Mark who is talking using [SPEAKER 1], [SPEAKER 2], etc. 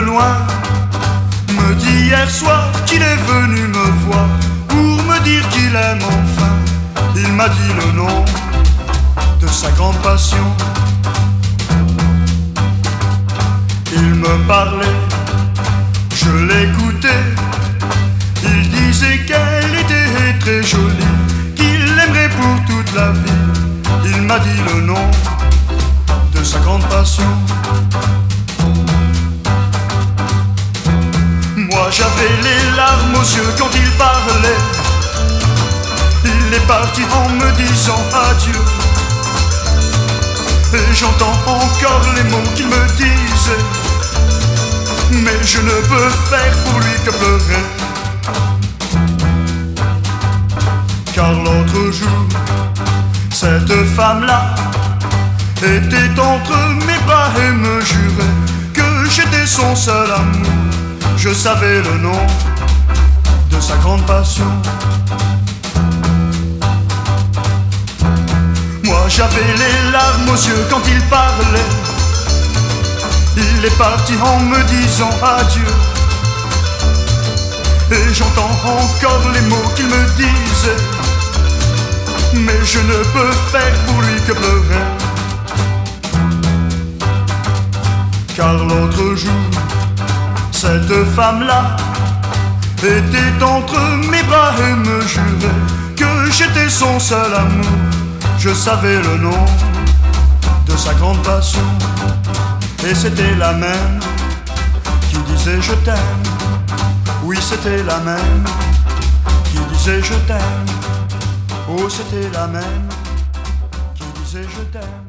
[SPEAKER 1] loin me dit hier soir qu'il est venu me voir pour me dire qu'il aime enfin. Il m'a dit le nom de sa grande passion. Il me parlait, je l'écoutais. Il disait qu'elle était très jolie, qu'il l'aimerait pour toute la vie. Il m'a dit le nom de sa grande passion. J'avais les larmes aux yeux quand il parlait. Il est parti en me disant adieu. Et j'entends encore les mots qu'il me disait. Mais je ne peux faire pour lui que pleurer. Car l'autre jour, cette femme-là était entre mes bras et me jurait que j'étais son seul amour. Je savais le nom de sa grande passion. Moi j'avais les larmes aux yeux quand il parlait. Il est parti en me disant adieu. Et j'entends encore les mots qu'il me disait. Mais je ne peux faire pour lui que pleurer. Car l'autre jour, cette femme-là était entre mes bras et me jurait que j'étais son seul amour. Je savais le nom de sa grande passion. Et c'était la même qui disait je t'aime. Oui, c'était la même qui disait je t'aime. Oh, c'était la même qui disait je t'aime.